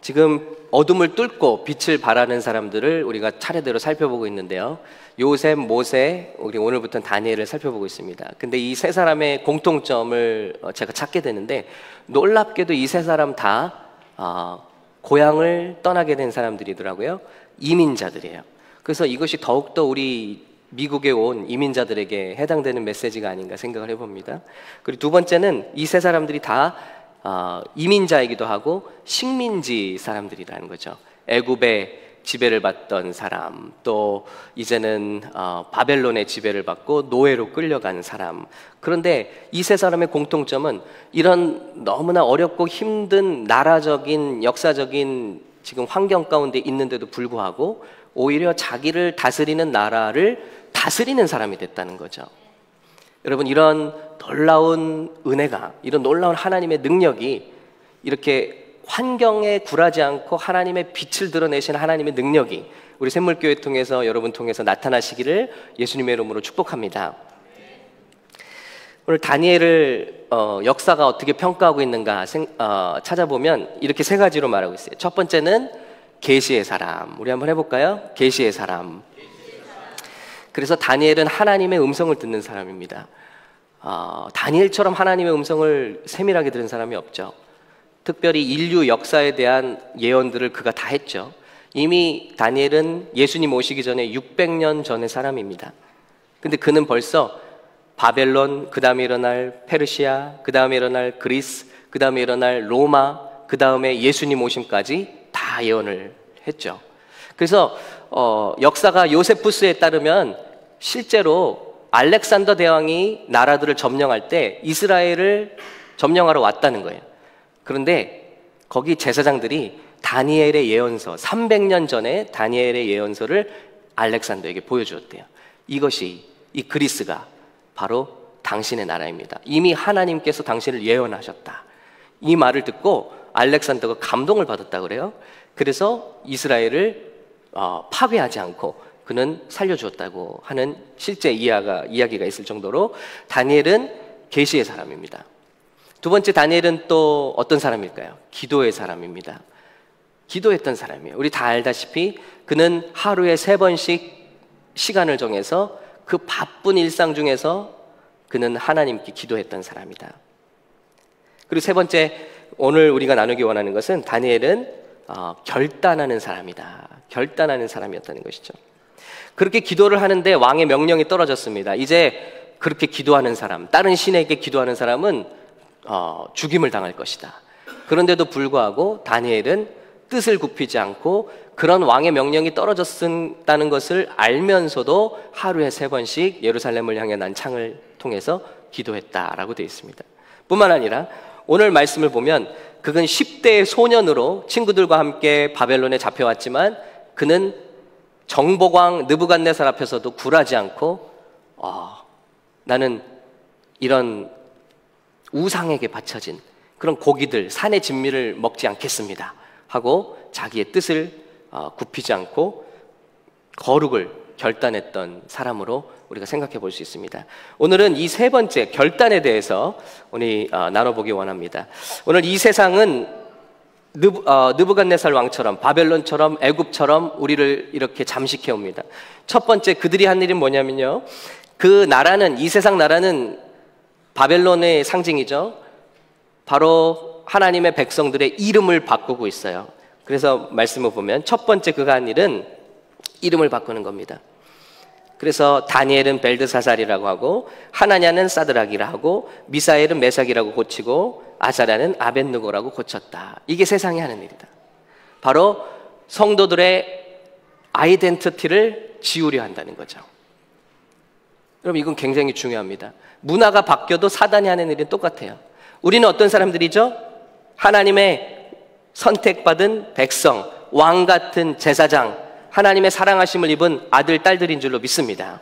지금 어둠을 뚫고 빛을 발하는 사람들을 우리가 차례대로 살펴보고 있는데요. 요셉, 모세, 우리 오늘부터 다니엘을 살펴보고 있습니다. 근데 이 세 사람의 공통점을 어, 제가 찾게 되는데 놀랍게도 이 세 사람 다 어, 고향을 떠나게 된 사람들이더라고요. 이민자들이에요. 그래서 이것이 더욱더 우리 미국에 온 이민자들에게 해당되는 메시지가 아닌가 생각을 해봅니다. 그리고 두 번째는 이 세 사람들이 다 어, 이민자이기도 하고 식민지 사람들이라는 거죠. 애굽의 지배를 받던 사람, 또 이제는 어, 바벨론의 지배를 받고 노예로 끌려간 사람. 그런데 이 세 사람의 공통점은 이런 너무나 어렵고 힘든 나라적인 역사적인 지금 환경 가운데 있는데도 불구하고 오히려 자기를 다스리는 나라를 다스리는 사람이 됐다는 거죠. 여러분 이런 놀라운 은혜가 이런 놀라운 하나님의 능력이 이렇게 환경에 굴하지 않고 하나님의 빛을 드러내신 하나님의 능력이 우리 샘물교회 통해서 여러분 통해서 나타나시기를 예수님의 이름으로 축복합니다. 오늘 다니엘을 어, 역사가 어떻게 평가하고 있는가 생, 어, 찾아보면 이렇게 세 가지로 말하고 있어요. 첫 번째는 계시의 사람. 우리 한번 해볼까요? 계시의 사람. 그래서 다니엘은 하나님의 음성을 듣는 사람입니다. 어, 다니엘처럼 하나님의 음성을 세밀하게 들은 사람이 없죠. 특별히 인류 역사에 대한 예언들을 그가 다 했죠. 이미 다니엘은 예수님 오시기 전에 600년 전의 사람입니다. 근데 그는 벌써 바벨론, 그 다음에 일어날 페르시아, 그 다음에 일어날 그리스, 그 다음에 일어날 로마, 그 다음에 예수님 오심까지 다 예언을 했죠. 그래서 어, 역사가 요세푸스에 따르면 실제로 알렉산더 대왕이 나라들을 점령할 때 이스라엘을 점령하러 왔다는 거예요. 그런데 거기 제사장들이 다니엘의 예언서, 300년 전에 다니엘의 예언서를 알렉산더에게 보여주었대요. 이것이 이 그리스가 바로 당신의 나라입니다. 이미 하나님께서 당신을 예언하셨다. 이 말을 듣고 알렉산더가 감동을 받았다 그래요. 그래서 이스라엘을 어, 파괴하지 않고 그는 살려주었다고 하는 실제 이야가, 이야기가 있을 정도로 다니엘은 계시의 사람입니다. 두 번째 다니엘은 또 어떤 사람일까요? 기도의 사람입니다. 기도했던 사람이에요. 우리 다 알다시피 그는 하루에 세 번씩 시간을 정해서 그 바쁜 일상 중에서 그는 하나님께 기도했던 사람이다. 그리고 세 번째 오늘 우리가 나누기 원하는 것은 다니엘은 어, 결단하는 사람이다. 결단하는 사람이었다는 것이죠. 그렇게 기도를 하는데 왕의 명령이 떨어졌습니다. 이제 그렇게 기도하는 사람, 다른 신에게 기도하는 사람은 어, 죽임을 당할 것이다. 그런데도 불구하고 다니엘은 뜻을 굽히지 않고 그런 왕의 명령이 떨어졌다는 것을 알면서도 하루에 세 번씩 예루살렘을 향해 난 창을 통해서 기도했다라고 되어 있습니다. 뿐만 아니라 오늘 말씀을 보면 그는 10대의 소년으로 친구들과 함께 바벨론에 잡혀왔지만 그는 정보광 느부갓네살 앞에서도 굴하지 않고 어, 나는 이런 우상에게 바쳐진 그런 고기들 산의 진미를 먹지 않겠습니다 하고 자기의 뜻을 어, 굽히지 않고 거룩을 결단했던 사람으로 우리가 생각해 볼 수 있습니다. 오늘은 이 세 번째 결단에 대해서 우리 어, 나눠보기 원합니다. 오늘 이 세상은 느부, 어, 느부갓네살 왕처럼 바벨론처럼 애굽처럼 우리를 이렇게 잠식해 옵니다. 첫 번째 그들이 한 일은 뭐냐면요. 그 나라는 이 세상 나라는 바벨론의 상징이죠. 바로 하나님의 백성들의 이름을 바꾸고 있어요. 그래서 말씀을 보면 첫 번째 그가 한 일은 이름을 바꾸는 겁니다. 그래서 다니엘은 벨드사살이라고 하고 하나냐는 사드락이라 하고 미사엘은 메삭이라고 고치고 아사라는 아벤누고라고 고쳤다. 이게 세상이 하는 일이다. 바로 성도들의 아이덴티티를 지우려 한다는 거죠. 여러분 이건 굉장히 중요합니다. 문화가 바뀌어도 사단이 하는 일은 똑같아요. 우리는 어떤 사람들이죠? 하나님의 선택받은 백성, 왕 같은 제사장, 하나님의 사랑하심을 입은 아들, 딸들인 줄로 믿습니다.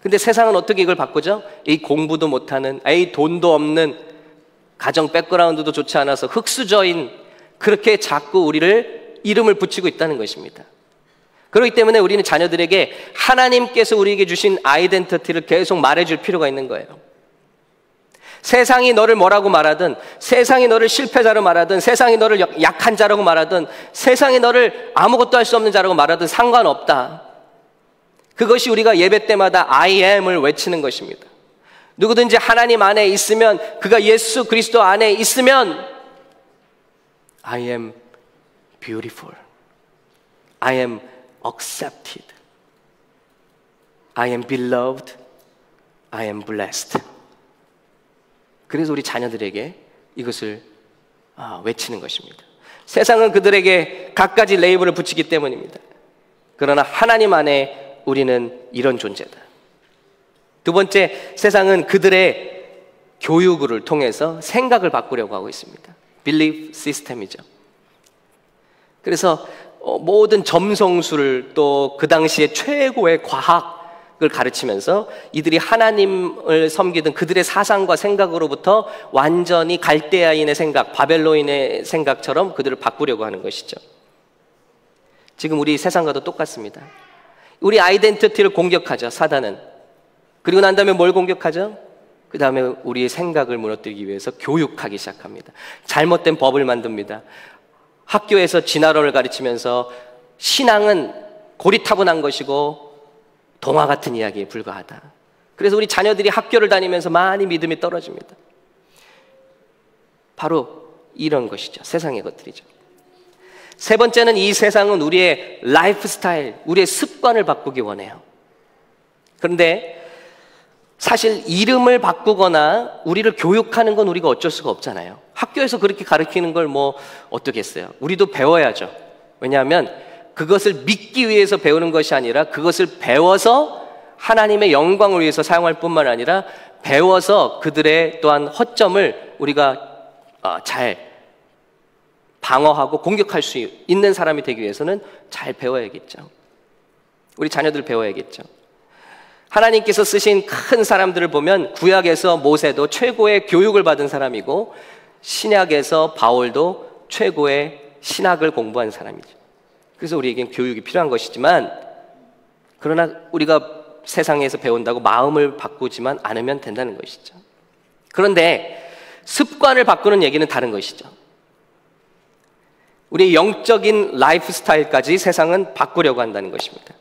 근데 세상은 어떻게 이걸 바꾸죠? 이 공부도 못하는, 이 돈도 없는, 가정 백그라운드도 좋지 않아서 흙수저인, 그렇게 자꾸 우리를 이름을 붙이고 있다는 것입니다. 그렇기 때문에 우리는 자녀들에게 하나님께서 우리에게 주신 아이덴티티를 계속 말해줄 필요가 있는 거예요. 세상이 너를 뭐라고 말하든, 세상이 너를 실패자로 말하든, 세상이 너를 약한 자라고 말하든, 세상이 너를 아무것도 할 수 없는 자라고 말하든 상관없다. 그것이 우리가 예배 때마다 I am을 외치는 것입니다. 누구든지 하나님 안에 있으면, 그가 예수 그리스도 안에 있으면, I am beautiful. I am accepted. I am beloved. I am blessed. 그래서 우리 자녀들에게 이것을 아, 외치는 것입니다. 세상은 그들에게 갖가지 레이블을 붙이기 때문입니다. 그러나 하나님 안에 우리는 이런 존재다. 두 번째, 세상은 그들의 교육을 통해서 생각을 바꾸려고 하고 있습니다. belief system이죠. 그래서 어, 모든 점성술을 또그 당시에 최고의 과학 을 가르치면서 이들이 하나님을 섬기던 그들의 사상과 생각으로부터 완전히 갈대아인의 생각, 바벨로인의 생각처럼 그들을 바꾸려고 하는 것이죠. 지금 우리 세상과도 똑같습니다. 우리 아이덴티티를 공격하죠, 사단은. 그리고 난 다음에 뭘 공격하죠? 그 다음에 우리의 생각을 무너뜨리기 위해서 교육하기 시작합니다. 잘못된 법을 만듭니다. 학교에서 진화론을 가르치면서 신앙은 고리타분한 것이고 동화 같은 이야기에 불과하다. 그래서 우리 자녀들이 학교를 다니면서 많이 믿음이 떨어집니다. 바로 이런 것이죠. 세상의 것들이죠. 세 번째는 이 세상은 우리의 라이프 스타일, 우리의 습관을 바꾸기 원해요. 그런데 사실 이름을 바꾸거나 우리를 교육하는 건 우리가 어쩔 수가 없잖아요. 학교에서 그렇게 가르치는 걸 뭐 어떻겠어요? 우리도 배워야죠. 왜냐하면 그것을 믿기 위해서 배우는 것이 아니라 그것을 배워서 하나님의 영광을 위해서 사용할 뿐만 아니라 배워서 그들의 또한 허점을 우리가 아, 잘 방어하고 공격할 수 있는 사람이 되기 위해서는 잘 배워야겠죠. 우리 자녀들 배워야겠죠. 하나님께서 쓰신 큰 사람들을 보면 구약에서 모세도 최고의 교육을 받은 사람이고 신약에서 바울도 최고의 신학을 공부한 사람이죠. 그래서 우리에겐 교육이 필요한 것이지만 그러나 우리가 세상에서 배운다고 마음을 바꾸지만 않으면 된다는 것이죠. 그런데 습관을 바꾸는 얘기는 다른 것이죠. 우리 영적인 라이프 스타일까지 세상은 바꾸려고 한다는 것입니다.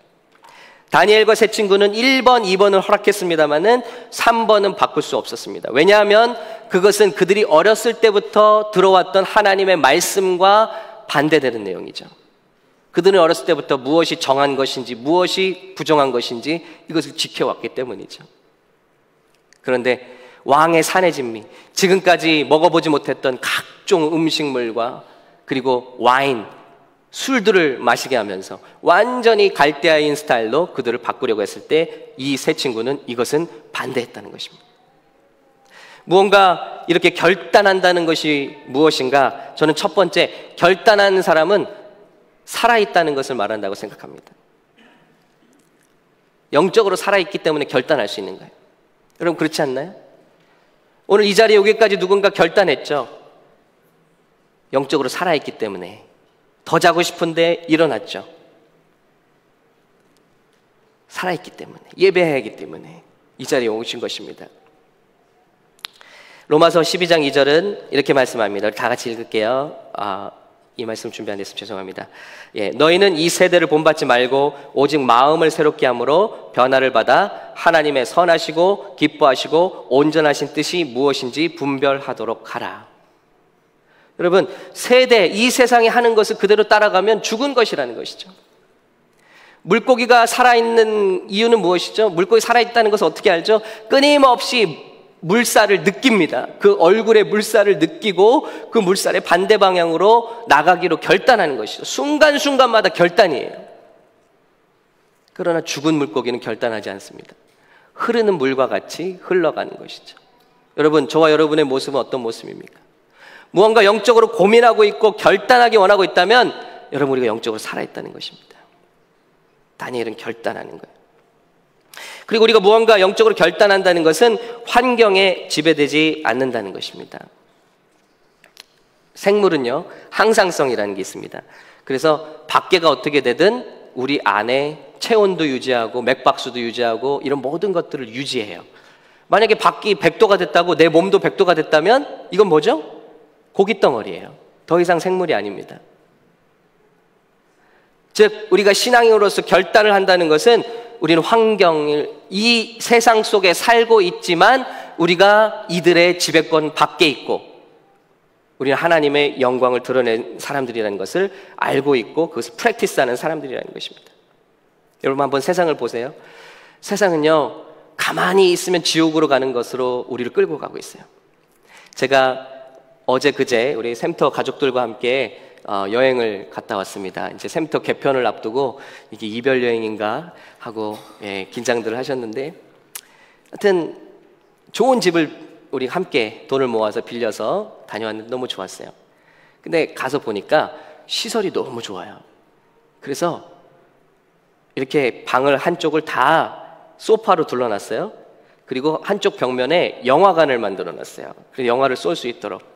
다니엘과 세 친구는 1번, 2번을 허락했습니다만은 3번은 바꿀 수 없었습니다. 왜냐하면 그것은 그들이 어렸을 때부터 들어왔던 하나님의 말씀과 반대되는 내용이죠. 그들은 어렸을 때부터 무엇이 정한 것인지, 무엇이 부정한 것인지 이것을 지켜왔기 때문이죠. 그런데 왕의 산의 진미, 지금까지 먹어보지 못했던 각종 음식물과 그리고 와인, 술들을 마시게 하면서 완전히 갈대아인 스타일로 그들을 바꾸려고 했을 때 이 세 친구는 이것은 반대했다는 것입니다. 무언가 이렇게 결단한다는 것이 무엇인가? 저는 첫 번째, 결단하는 사람은 살아있다는 것을 말한다고 생각합니다. 영적으로 살아있기 때문에 결단할 수 있는 거예요. 여러분, 그렇지 않나요? 오늘 이 자리에 오기까지 누군가 결단했죠? 영적으로 살아있기 때문에. 더 자고 싶은데 일어났죠. 살아있기 때문에, 예배해야 하기 때문에 이 자리에 오신 것입니다. 로마서 12장 2절은 이렇게 말씀합니다. 다 같이 읽을게요. 아, 이 말씀 준비 안 됐으면 죄송합니다. 예, 너희는 이 세대를 본받지 말고 오직 마음을 새롭게 함으로 변화를 받아 하나님의 선하시고 기뻐하시고 온전하신 뜻이 무엇인지 분별하도록 하라. 여러분, 세대, 이 세상에 하는 것을 그대로 따라가면 죽은 것이라는 것이죠. 물고기가 살아있는 이유는 무엇이죠? 물고기 살아있다는 것을 어떻게 알죠? 끊임없이 물살을 느낍니다. 그 얼굴에 물살을 느끼고 그 물살의 반대 방향으로 나가기로 결단하는 것이죠. 순간순간마다 결단이에요. 그러나 죽은 물고기는 결단하지 않습니다. 흐르는 물과 같이 흘러가는 것이죠. 여러분, 저와 여러분의 모습은 어떤 모습입니까? 무언가 영적으로 고민하고 있고 결단하기 원하고 있다면 여러분 우리가 영적으로 살아있다는 것입니다. 다니엘은 결단하는 거예요. 그리고 우리가 무언가 영적으로 결단한다는 것은 환경에 지배되지 않는다는 것입니다. 생물은요, 항상성이라는 게 있습니다. 그래서 밖에가 어떻게 되든 우리 안에 체온도 유지하고 맥박수도 유지하고 이런 모든 것들을 유지해요. 만약에 밖이 100도가 됐다고 내 몸도 100도가 됐다면 이건 뭐죠? 고기 덩어리예요. 더 이상 생물이 아닙니다. 즉 우리가 신앙인으로서 결단을 한다는 것은 우리는 환경을 이 세상 속에 살고 있지만 우리가 이들의 지배권 밖에 있고 우리는 하나님의 영광을 드러낸 사람들이라는 것을 알고 있고 그것을 프랙티스하는 사람들이라는 것입니다. 여러분 한번 세상을 보세요. 세상은요 가만히 있으면 지옥으로 가는 것으로 우리를 끌고 가고 있어요. 제가 어제 그제 우리 샘터 가족들과 함께 어, 여행을 갔다 왔습니다. 이제 샘터 개편을 앞두고 이게 이별 여행인가 하고 예, 긴장들을 하셨는데 하여튼 좋은 집을 우리 함께 돈을 모아서 빌려서 다녀왔는데 너무 좋았어요. 근데 가서 보니까 시설이 너무 좋아요. 그래서 이렇게 방을 한쪽을 다 소파로 둘러놨어요. 그리고 한쪽 벽면에 영화관을 만들어 놨어요. 그래서 영화를 쏠 수 있도록.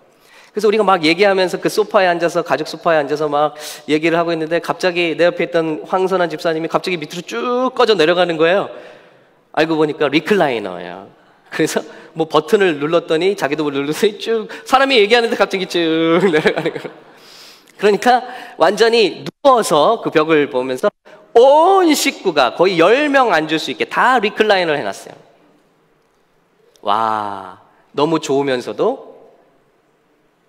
그래서 우리가 막 얘기하면서 그 소파에 앉아서 가족 소파에 앉아서 막 얘기를 하고 있는데 갑자기 내 옆에 있던 황선한 집사님이 갑자기 밑으로 쭉 꺼져 내려가는 거예요. 알고 보니까 recliner예요. 그래서 뭐 버튼을 눌렀더니 자기도 눌렀더니 쭉 사람이 얘기하는데 갑자기 쭉 내려가는 거예요. 그러니까 완전히 누워서 그 벽을 보면서 온 식구가 거의 10명 앉을 수 있게 다 recliner를 해놨어요. 와, 너무 좋으면서도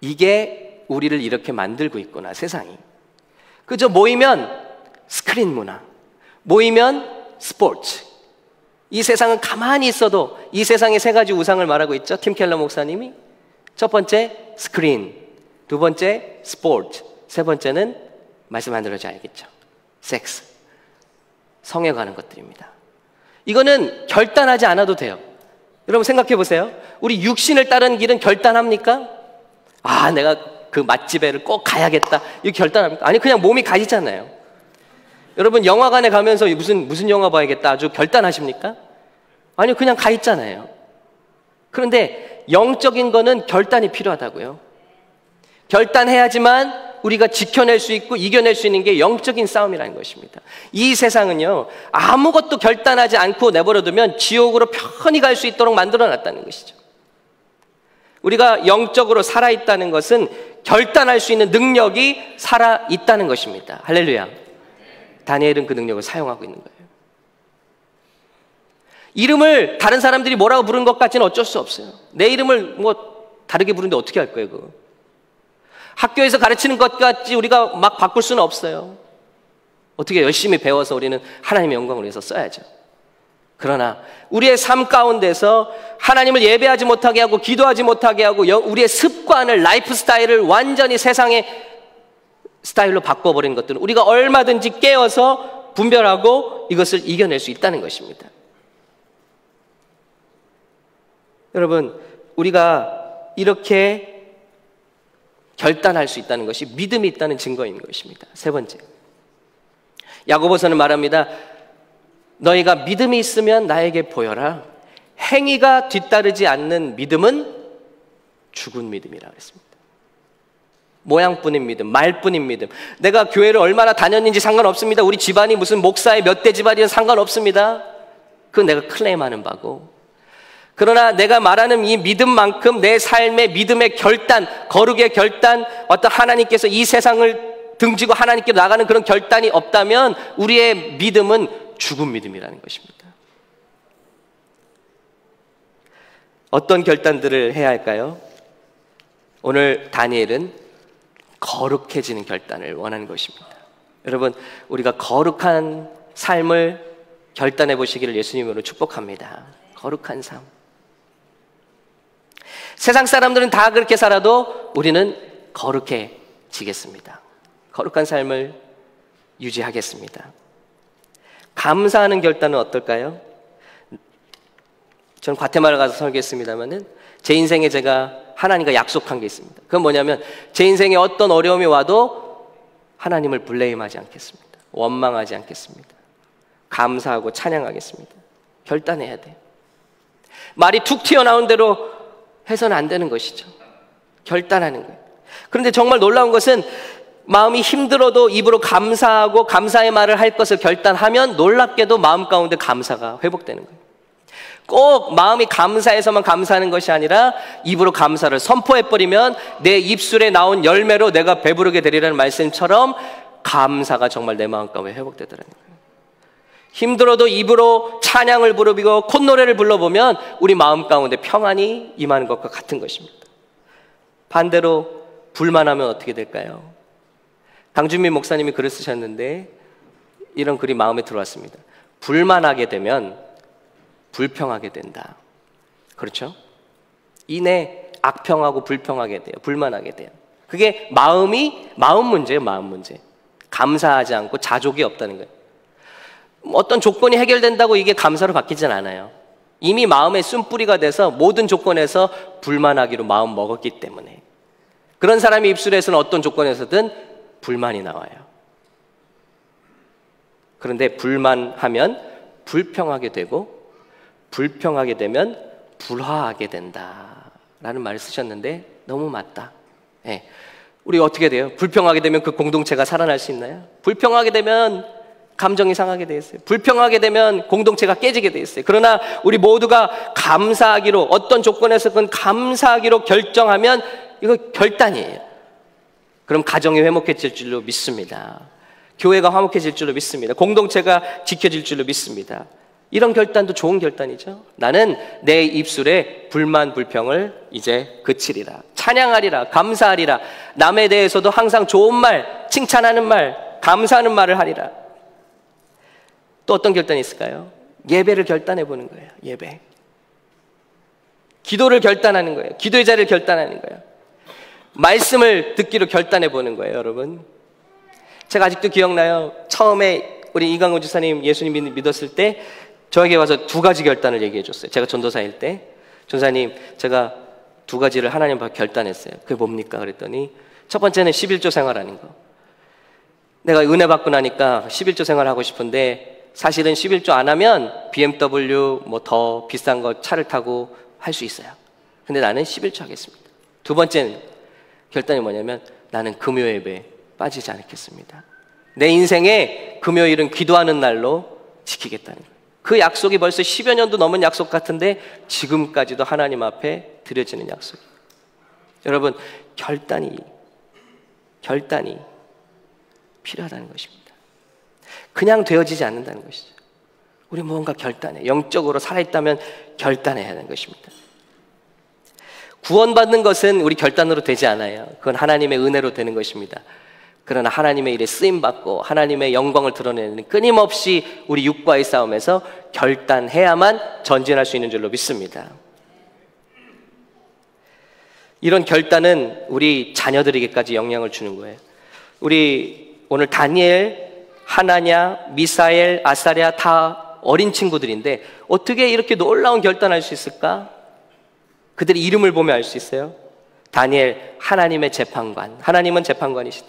이게 우리를 이렇게 만들고 있구나, 세상이. 그저 모이면 스크린 문화, 모이면 스포츠. 이 세상은 가만히 있어도 이 세상의 세 가지 우상을 말하고 있죠. 팀 켈러 목사님이. 첫 번째, 스크린. 두 번째, 스포츠. 세 번째는 말씀 안 들어줘야 알겠죠. 섹스. 성에 관한 것들입니다. 이거는 결단하지 않아도 돼요. 여러분 생각해 보세요. 우리 육신을 따르는 길은 결단합니까? 아, 내가 그 맛집에를 꼭 가야겠다. 이 결단합니까? 아니, 그냥 몸이 가시잖아요. 여러분, 영화관에 가면서 무슨, 무슨 영화 봐야겠다. 아주 결단하십니까? 아니요, 그냥 가 있잖아요. 그런데 영적인 거는 결단이 필요하다고요. 결단해야지만 우리가 지켜낼 수 있고 이겨낼 수 있는 게 영적인 싸움이라는 것입니다. 이 세상은요, 아무것도 결단하지 않고 내버려두면 지옥으로 편히 갈 수 있도록 만들어 놨다는 것이죠. 우리가 영적으로 살아있다는 것은 결단할 수 있는 능력이 살아있다는 것입니다. 할렐루야. 다니엘은 그 능력을 사용하고 있는 거예요. 이름을 다른 사람들이 뭐라고 부른 것 같지는 어쩔 수 없어요. 내 이름을 뭐 다르게 부르는데 어떻게 할 거예요, 그거? 학교에서 가르치는 것 같지 우리가 막 바꿀 수는 없어요. 어떻게 열심히 배워서 우리는 하나님의 영광을 위해서 써야죠. 그러나 우리의 삶 가운데서 하나님을 예배하지 못하게 하고 기도하지 못하게 하고 우리의 습관을 라이프 스타일을 완전히 세상의 스타일로 바꿔버린 것들은 우리가 얼마든지 깨어서 분별하고 이것을 이겨낼 수 있다는 것입니다. 여러분, 우리가 이렇게 결단할 수 있다는 것이 믿음이 있다는 증거인 것입니다. 세 번째. 야고보서는 말합니다. 너희가 믿음이 있으면 나에게 보여라. 행위가 뒤따르지 않는 믿음은 죽은 믿음이라고 했습니다. 모양뿐인 믿음, 말뿐인 믿음. 내가 교회를 얼마나 다녔는지 상관없습니다. 우리 집안이 무슨 목사의 몇 대 집안이든 상관없습니다. 그건 내가 클레임하는 바고. 그러나 내가 말하는 이 믿음만큼 내 삶의 믿음의 결단, 거룩의 결단, 어떤 하나님께서 이 세상을 등지고 하나님께 나가는 그런 결단이 없다면 우리의 믿음은 죽은 믿음이라는 것입니다. 어떤 결단들을 해야 할까요? 오늘 다니엘은 거룩해지는 결단을 원하는 것입니다. 여러분, 우리가 거룩한 삶을 결단해 보시기를 예수님으로 축복합니다. 거룩한 삶. 세상 사람들은 다 그렇게 살아도 우리는 거룩해지겠습니다. 거룩한 삶을 유지하겠습니다. 감사하는 결단은 어떨까요? 저는 과테말라 가서 설교했습니다만은 제 인생에 제가 하나님과 약속한 게 있습니다. 그건 뭐냐면 제 인생에 어떤 어려움이 와도 하나님을 블레임하지 않겠습니다. 원망하지 않겠습니다. 감사하고 찬양하겠습니다. 결단해야 돼요. 말이 툭 튀어나온 대로 해서는 안 되는 것이죠. 결단하는 거예요. 그런데 정말 놀라운 것은 마음이 힘들어도 입으로 감사하고 감사의 말을 할 것을 결단하면 놀랍게도 마음 가운데 감사가 회복되는 거예요. 꼭 마음이 감사해서만 감사하는 것이 아니라 입으로 감사를 선포해버리면 내 입술에 나온 열매로 내가 배부르게 되리라는 말씀처럼 감사가 정말 내 마음 가운데 회복되더라는 거예요. 힘들어도 입으로 찬양을 부르고 콧노래를 불러보면 우리 마음 가운데 평안이 임하는 것과 같은 것입니다. 반대로 불만하면 어떻게 될까요? 강준민 목사님이 글을 쓰셨는데 이런 글이 마음에 들어왔습니다. 불만하게 되면 불평하게 된다. 그렇죠? 이내 악평하고 불평하게 돼요. 불만하게 돼요. 그게 마음이 마음 문제예요, 마음 문제. 감사하지 않고 자족이 없다는 거예요. 어떤 조건이 해결된다고 이게 감사로 바뀌진 않아요. 이미 마음의 쓴뿌리가 돼서 모든 조건에서 불만하기로 마음 먹었기 때문에. 그런 사람의 입술에서는 어떤 조건에서든 불만이 나와요. 그런데 불만하면 불평하게 되고 불평하게 되면 불화하게 된다. 라는 말을 쓰셨는데 너무 맞다. 네. 우리 어떻게 돼요? 불평하게 되면 그 공동체가 살아날 수 있나요? 불평하게 되면 감정이 상하게 돼 있어요. 불평하게 되면 공동체가 깨지게 돼 있어요. 그러나 우리 모두가 감사하기로 어떤 조건에서든 감사하기로 결정하면 이거 결단이에요. 그럼 가정이 회복해질 줄로 믿습니다. 교회가 화목해질 줄로 믿습니다. 공동체가 지켜질 줄로 믿습니다. 이런 결단도 좋은 결단이죠. 나는 내 입술에 불만 불평을 이제 그치리라. 찬양하리라. 감사하리라. 남에 대해서도 항상 좋은 말, 칭찬하는 말, 감사하는 말을 하리라. 또 어떤 결단이 있을까요? 예배를 결단해 보는 거예요. 예배. 기도를 결단하는 거예요. 기도의 자리를 결단하는 거예요. 말씀을 듣기로 결단해 보는 거예요, 여러분. 제가 아직도 기억나요. 처음에 우리 이강호 주사님 예수님 믿었을 때 저에게 와서 두 가지 결단을 얘기해 줬어요. 제가 전도사일 때. 전사님, 제가 두 가지를 하나님 앞에 결단했어요. 그게 뭡니까? 그랬더니 첫 번째는 11조 생활하는 거. 내가 은혜 받고 나니까 11조 생활하고 싶은데 사실은 11조 안 하면 BMW 뭐 더 비싼 거 차를 타고 할 수 있어요. 근데 나는 11조 하겠습니다. 두 번째는 결단이 뭐냐면 나는 금요 예배 빠지지 않겠습니다. 내 인생에 금요일은 기도하는 날로 지키겠다는 거예요. 그 약속이 벌써 10여 년도 넘은 약속 같은데 지금까지도 하나님 앞에 드려지는 약속이에요. 여러분, 결단이, 결단이 필요하다는 것입니다. 그냥 되어지지 않는다는 것이죠. 우리 무언가 결단해. 영적으로 살아있다면 결단해야 하는 것입니다. 구원받는 것은 우리 결단으로 되지 않아요. 그건 하나님의 은혜로 되는 것입니다. 그러나 하나님의 일에 쓰임 받고 하나님의 영광을 드러내는 끊임없이 우리 육과의 싸움에서 결단해야만 전진할 수 있는 줄로 믿습니다. 이런 결단은 우리 자녀들에게까지 영향을 주는 거예요. 우리 오늘 다니엘, 하나냐, 미사엘, 아사랴 다 어린 친구들인데 어떻게 이렇게 놀라운 결단할 수 있을까? 그들의 이름을 보면 알 수 있어요. 다니엘 하나님의 재판관. 하나님은 재판관이시다.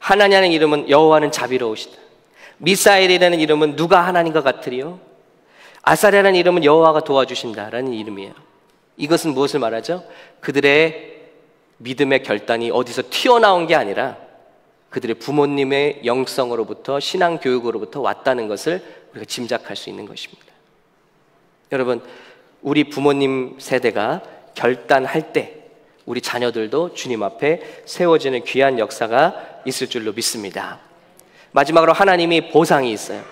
하나냐는 이름은 여호와는 자비로우시다. 미사엘이라는 이름은 누가 하나님과 같으리요? 아사랴라는 이름은 여호와가 도와주신다라는 이름이에요. 이것은 무엇을 말하죠? 그들의 믿음의 결단이 어디서 튀어나온 게 아니라 그들의 부모님의 영성으로부터 신앙 교육으로부터 왔다는 것을 우리가 짐작할 수 있는 것입니다. 여러분, 우리 부모님 세대가 결단할 때 우리 자녀들도 주님 앞에 세워지는 귀한 역사가 있을 줄로 믿습니다. 마지막으로 하나님이 보상이 있어요.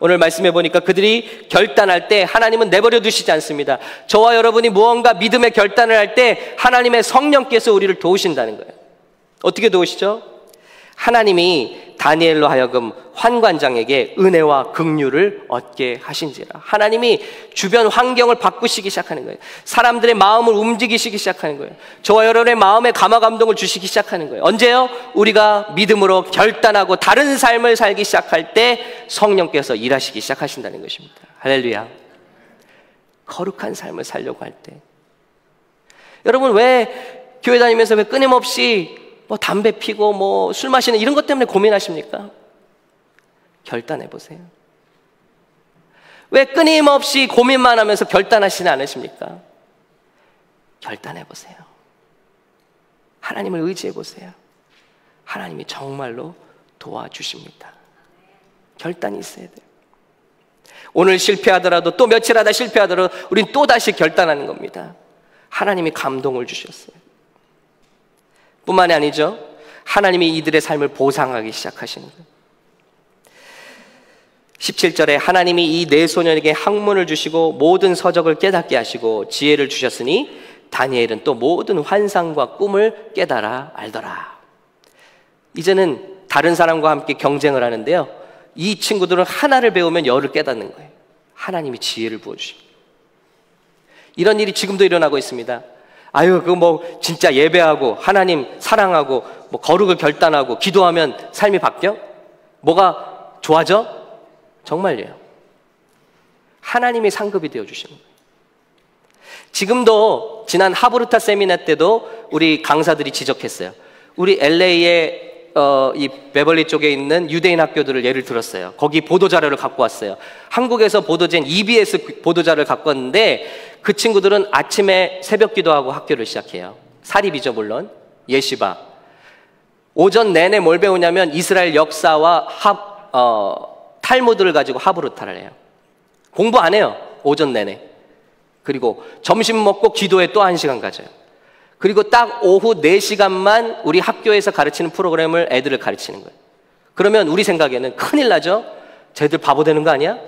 오늘 말씀해 보니까 그들이 결단할 때 하나님은 내버려 두시지 않습니다. 저와 여러분이 무언가 믿음의 결단을 할 때 하나님의 성령께서 우리를 도우신다는 거예요. 어떻게 도우시죠? 하나님이 다니엘로 하여금 환관장에게 은혜와 긍휼을 얻게 하신지라. 하나님이 주변 환경을 바꾸시기 시작하는 거예요. 사람들의 마음을 움직이시기 시작하는 거예요. 저와 여러분의 마음에 감화 감동을 주시기 시작하는 거예요. 언제요? 우리가 믿음으로 결단하고 다른 삶을 살기 시작할 때 성령께서 일하시기 시작하신다는 것입니다. 할렐루야. 거룩한 삶을 살려고 할 때. 여러분 왜 교회 다니면서 왜 끊임없이 뭐 담배 피고 뭐 술 마시는 이런 것 때문에 고민하십니까? 결단해 보세요. 왜 끊임없이 고민만 하면서 결단하시지 않으십니까? 결단해 보세요. 하나님을 의지해 보세요. 하나님이 정말로 도와주십니다. 결단이 있어야 돼요. 오늘 실패하더라도 또 며칠 하다 실패하더라도 우린 또다시 결단하는 겁니다. 하나님이 감동을 주셨어요. 뿐만이 아니죠. 하나님이 이들의 삶을 보상하기 시작하시는 거예요. 17절에 하나님이 이 네 소년에게 학문을 주시고 모든 서적을 깨닫게 하시고 지혜를 주셨으니 다니엘은 또 모든 환상과 꿈을 깨달아 알더라. 이제는 다른 사람과 함께 경쟁을 하는데요. 이 친구들은 하나를 배우면 열을 깨닫는 거예요. 하나님이 지혜를 부어주십니다. 이런 일이 지금도 일어나고 있습니다. 아유, 그 뭐, 진짜 예배하고, 하나님 사랑하고, 뭐, 거룩을 결단하고, 기도하면 삶이 바뀌어? 뭐가 좋아져? 정말요. 하나님이 상급이 되어 주시는 거예요. 지금도 지난 하브르타 세미나 때도 우리 강사들이 지적했어요. 우리 LA에 어, 이 베벌리 쪽에 있는 유대인 학교들을 예를 들었어요. 거기 보도 자료를 갖고 왔어요. 한국에서 보도된 EBS 보도 자료를 갖고 왔는데 그 친구들은 아침에 새벽 기도하고 학교를 시작해요. 사립이죠 물론 예시바. 오전 내내 뭘 배우냐면 이스라엘 역사와 합, 어, 탈무드를 가지고 하브르타를 해요. 공부 안 해요. 오전 내내. 그리고 점심 먹고 기도에 또 한 시간 가져요. 그리고 딱 오후 4시간만 우리 학교에서 가르치는 프로그램을 애들을 가르치는 거예요. 그러면 우리 생각에는 큰일 나죠? 쟤들 바보 되는 거 아니야?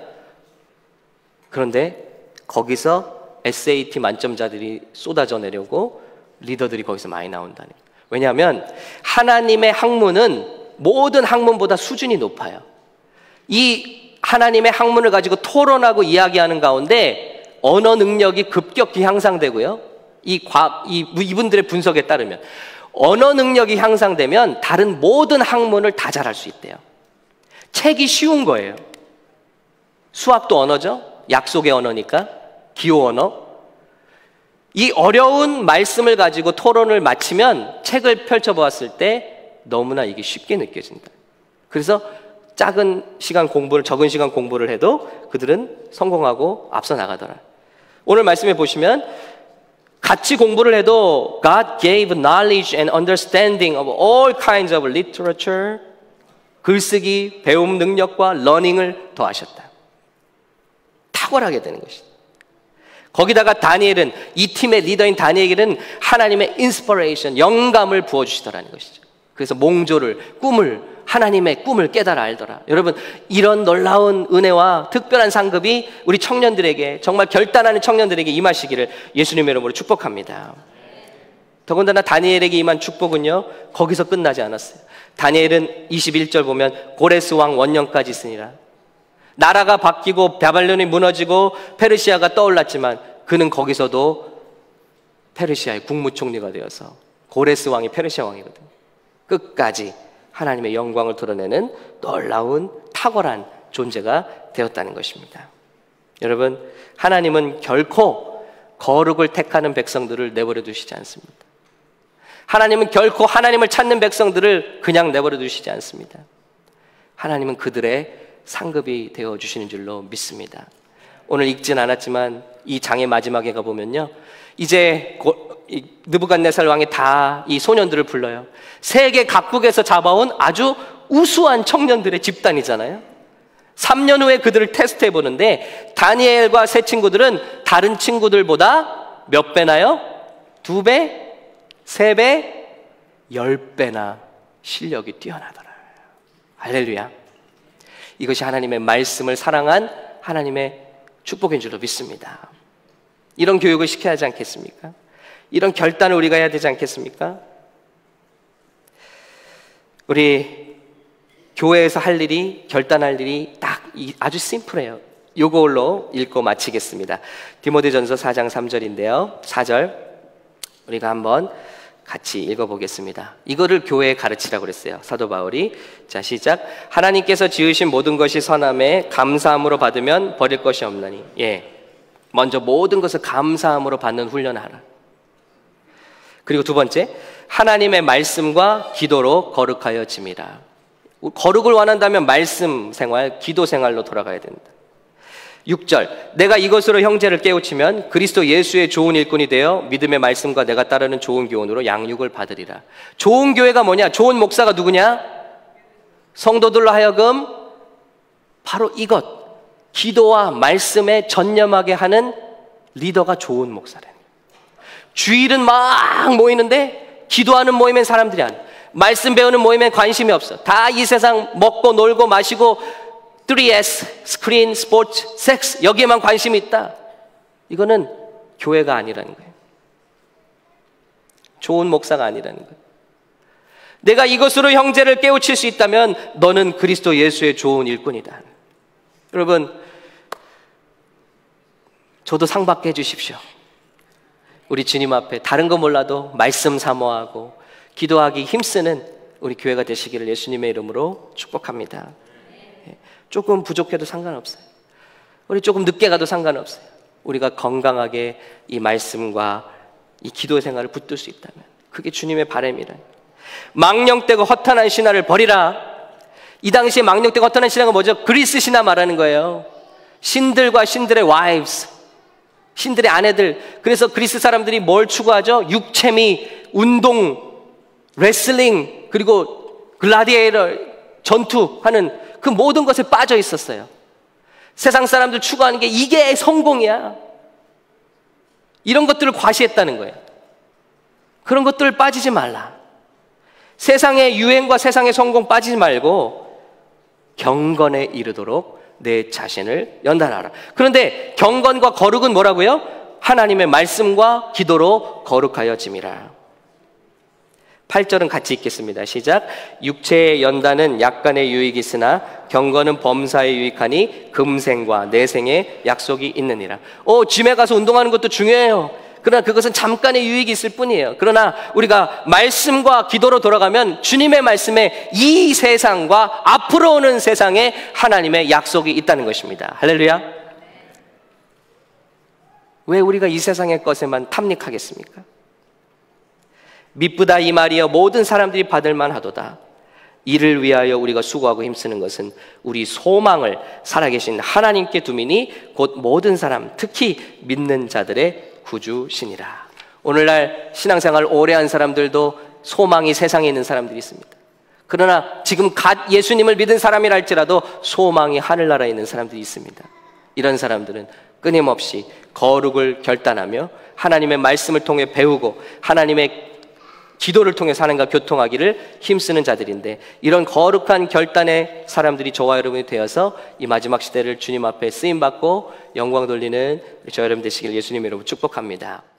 그런데 거기서 SAT 만점자들이 쏟아져 내려고 리더들이 거기서 많이 나온다는. 왜냐하면 하나님의 학문은 모든 학문보다 수준이 높아요. 이 하나님의 학문을 가지고 토론하고 이야기하는 가운데 언어 능력이 급격히 향상되고요. 이 과, 이, 이분들의 분석에 따르면 언어 능력이 향상되면 다른 모든 학문을 다 잘할 수 있대요. 책이 쉬운 거예요. 수학도 언어죠. 약속의 언어니까 기호 언어. 이 어려운 말씀을 가지고 토론을 마치면 책을 펼쳐보았을 때 너무나 이게 쉽게 느껴진다. 그래서 작은 시간 공부를, 적은 시간 공부를 해도 그들은 성공하고 앞서 나가더라. 오늘 말씀해 보시면 같이 공부를 해도 God gave knowledge and understanding of all kinds of literature. 글쓰기, 배움 능력과 learning을 더하셨다. 탁월하게 되는 것이다. 거기다가 다니엘은 이 팀의 리더인 다니엘은 하나님의 inspiration, 영감을 부어 주시더라는 것이죠. 그래서 몽조를, 꿈을, 하나님의 꿈을 깨달아 알더라. 여러분, 이런 놀라운 은혜와 특별한 상급이 우리 청년들에게, 정말 결단하는 청년들에게 임하시기를 예수님의 이름으로 축복합니다. 더군다나 다니엘에게 임한 축복은요, 거기서 끝나지 않았어요. 다니엘은 21절 보면 고레스 왕 원년까지 있으니라. 나라가 바뀌고 바발론이 무너지고 페르시아가 떠올랐지만 그는 거기서도 페르시아의 국무총리가 되어서 고레스 왕이 페르시아 왕이거든요. 끝까지 하나님의 영광을 드러내는 놀라운 탁월한 존재가 되었다는 것입니다. 여러분, 하나님은 결코 거룩을 택하는 백성들을 내버려 두시지 않습니다. 하나님은 결코 하나님을 찾는 백성들을 그냥 내버려 두시지 않습니다. 하나님은 그들의 상급이 되어 주시는 줄로 믿습니다. 오늘 읽진 않았지만 이 장의 마지막에 가보면요. 이제 느부갓네살 왕이 다 이 소년들을 불러요. 세계 각국에서 잡아온 아주 우수한 청년들의 집단이잖아요. 3년 후에 그들을 테스트해 보는데 다니엘과 세 친구들은 다른 친구들보다 몇 배나요? 두 배? 세 배? 열 배나 실력이 뛰어나더라. 할렐루야. 이것이 하나님의 말씀을 사랑한 하나님의 축복인 줄로 믿습니다. 이런 교육을 시켜야 하지 않겠습니까? 이런 결단을 우리가 해야 되지 않겠습니까? 우리 교회에서 할 일이 결단할 일이 딱 아주 심플해요. 요걸로 읽고 마치겠습니다. 디모데전서 4장 3절인데요. 4절 우리가 한번 같이 읽어보겠습니다. 이거를 교회에 가르치라고 그랬어요. 사도 바울이. 자, 시작. 하나님께서 지으신 모든 것이 선함에 감사함으로 받으면 버릴 것이 없나니. 예. 먼저 모든 것을 감사함으로 받는 훈련을 하라. 그리고 두 번째, 하나님의 말씀과 기도로 거룩하여 짐이라. 거룩을 원한다면 말씀 생활, 기도 생활로 돌아가야 된다. 6절, 내가 이것으로 형제를 깨우치면 그리스도 예수의 좋은 일꾼이 되어 믿음의 말씀과 내가 따르는 좋은 교훈으로 양육을 받으리라. 좋은 교회가 뭐냐? 좋은 목사가 누구냐? 성도들로 하여금 바로 이것, 기도와 말씀에 전념하게 하는 리더가 좋은 거예요. 주일은 막 모이는데 기도하는 모임엔 사람들이 안. 말씀 배우는 모임엔 관심이 없어. 다 이 세상 먹고 놀고 마시고 3S, 스크린, 스포츠, 섹스 여기에만 관심이 있다. 이거는 교회가 아니라는 거예요. 좋은 목사가 아니라는 거예요. 내가 이것으로 형제를 깨우칠 수 있다면 너는 그리스도 예수의 좋은 일꾼이다. 여러분, 저도 상 받게 해주십시오. 우리 주님 앞에 다른 거 몰라도 말씀 사모하고 기도하기 힘쓰는 우리 교회가 되시기를 예수님의 이름으로 축복합니다. 예, 조금 부족해도 상관없어요. 우리 조금 늦게 가도 상관없어요. 우리가 건강하게 이 말씀과 이 기도 생활을 붙들 수 있다면 그게 주님의 바램이라. 망령되고 허탄한 신화를 버리라. 이 당시에 망령되고 허탄한 신화가 뭐죠? 그리스 신화 말하는 거예요. 신들과 신들의 wives, 신들의 아내들. 그래서 그리스 사람들이 뭘 추구하죠? 육체미, 운동, 레슬링, 그리고 글라디에이터, 전투하는 그 모든 것에 빠져 있었어요. 세상 사람들 추구하는 게 이게 성공이야. 이런 것들을 과시했다는 거예요. 그런 것들 빠지지 말라. 세상의 유행과 세상의 성공 빠지지 말고 경건에 이르도록 내 자신을 연단하라. 그런데 경건과 거룩은 뭐라고요? 하나님의 말씀과 기도로 거룩하여짐이라. 8절은 같이 읽겠습니다. 시작. 육체의 연단은 약간의 유익이 있으나 경건은 범사에 유익하니 금생과 내생의 약속이 있느니라. 어, 짐에 가서 운동하는 것도 중요해요. 그러나 그것은 잠깐의 유익이 있을 뿐이에요. 그러나 우리가 말씀과 기도로 돌아가면 주님의 말씀에 이 세상과 앞으로 오는 세상에 하나님의 약속이 있다는 것입니다. 할렐루야. 왜 우리가 이 세상의 것에만 탐닉하겠습니까? 미쁘다 이 말이여 모든 사람들이 받을 만하도다. 이를 위하여 우리가 수고하고 힘쓰는 것은 우리 소망을 살아계신 하나님께 두미니 곧 모든 사람 특히 믿는 자들의 구주시니라. 오늘날 신앙생활 오래 한 사람들도 소망이 세상에 있는 사람들이 있습니다. 그러나 지금 갓 예수님을 믿은 사람이라 할지라도 소망이 하늘나라에 있는 사람들이 있습니다. 이런 사람들은 끊임없이 거룩을 결단하며 하나님의 말씀을 통해 배우고 하나님의 기도를 통해 사는가 교통하기를 힘쓰는 자들인데 이런 거룩한 결단의 사람들이 저와 여러분이 되어서 이 마지막 시대를 주님 앞에 쓰임 받고 영광 돌리는 저 여러분 되시길 예수님 여러분 축복합니다.